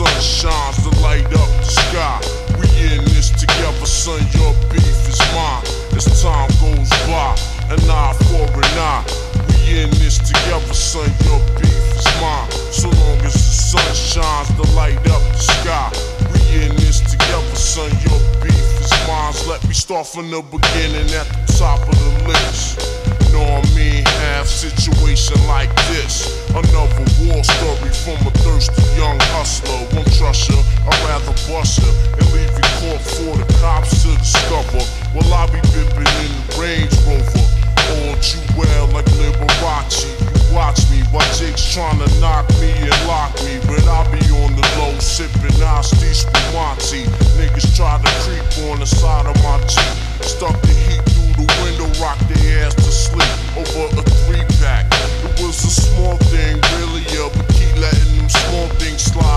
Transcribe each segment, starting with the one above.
sun shines to light up the sky. We in this together, son, your beef is mine. As time goes by, an eye for an eye. We in this together, son, your beef is mine. So long as the sun shines to light up the sky. We in this together, son, your beef is mine. Let me start from the beginning at the top the side of my Jeep. Stuck the heat through the window, rock their ass to sleep over a three pack. It was a small thing, really, yeah, but keep letting them small things slide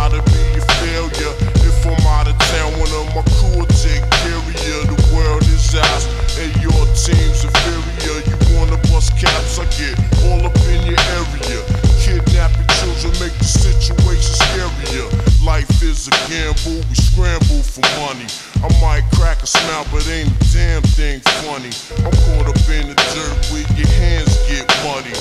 scramble for money. I might crack a smile, but ain't a damn thing funny. I'm caught up in the dirt where your hands get muddy.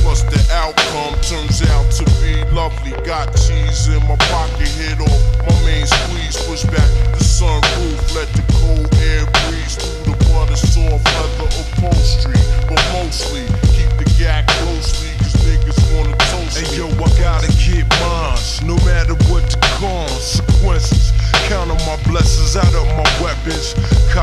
Plus the outcome turns out to be lovely. Got cheese in my pocket, hit off my main squeeze, push back the sunroof, let the cold air breeze through the butter soft leather upholstery. But mostly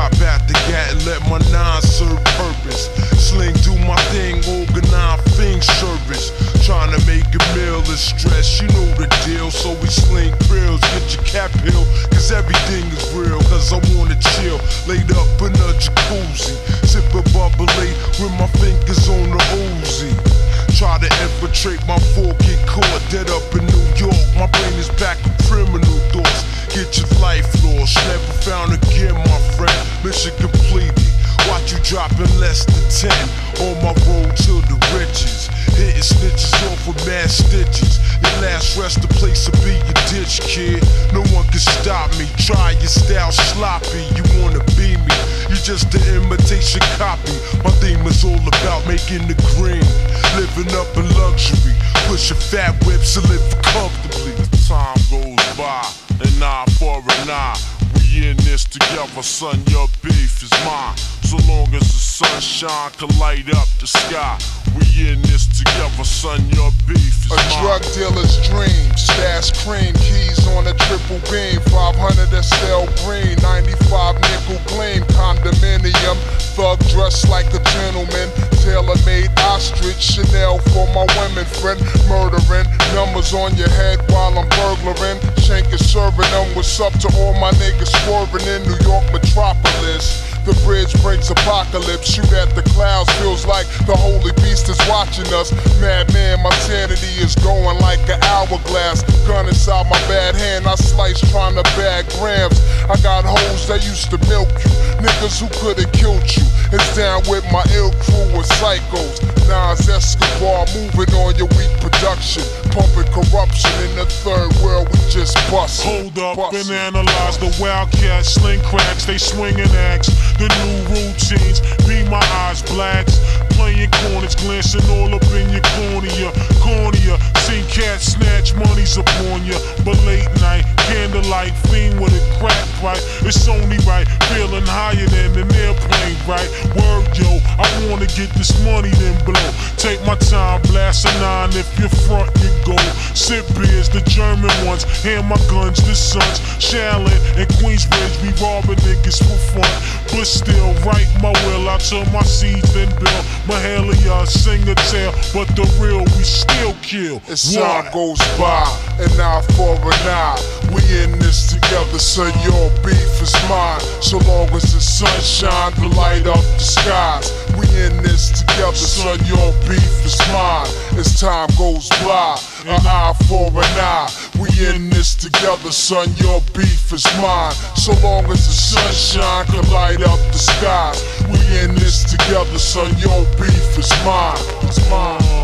Cop out the gat and let my nine serve purpose. Sling do my thing, organize thing service. Trying to make a meal is stress, you know the deal. So we sling grills, get your cap hill, cause everything is real. Cause I wanna chill, laid up in a jacuzzi. Sip a bubbly with my fingers on the Uzi. Try to infiltrate my four, get caught dead up 10 on my road to the riches. Hitting snitches off with mad stitches. Your last rest the place will be your ditch, kid. No one can stop me. Try your style sloppy. You wanna be me. You're just an imitation copy. My theme is all about making the green. Living up in luxury. Pushing fat whips and live comfortably. As Time goes by, an eye for an eye. We in this together, son. Your beef is mine. So long as the sunshine can light up the sky. We in this together, son. Your beef is A mine. drug dealer's dream. Stash cream, keys on a triple beam. 500 SL Green, 95 nickel gleam. Condominium, thug dressed like a gentleman. Tailor made ostrich, Chanel for my women friend. Murdering numbers on your head while I'm burglaring. Shank is serving them. What's up to all my niggas swerving in New York metropolis? The bridge brings apocalypse. Shoot at the clouds, feels like the holy beast is watching us. Madman, my sanity is going like an hourglass. Gun inside my bad hand, I slice trying to bag grams. I got hoes that used to milk you, niggas who could've killed you. It's down with my ill crew of psychos. Nas Escobar moving on your weak production, pumping corruption in the third world. We just bust. Hold up Bustin'. and analyze the wildcats, sling cracks, they swinging axe. The new routines, be my eyes blacks. Playing corners, glancing all higher than an airplane, right? Word yo, I wanna get this money then blow. Take my time, blast a nine if you front, you go. Sip beers, the German ones, hand my guns, the sons. Shaolin and Queensbridge be robbing niggas for fun. But still, write my will out to my seeds, then build. Mahalia, sing a tale, but the real we still kill. As time goes by, an eye for an eye. We in this together, so your beef is mine. So long as the sunshine to light up the skies. We in this together, so your beef is mine. As time goes by, an eye for an eye. We in this together, son. Your beef is mine. So long as the sunshine can light up the skies. We in this together, son. Your beef is mine. It's mine.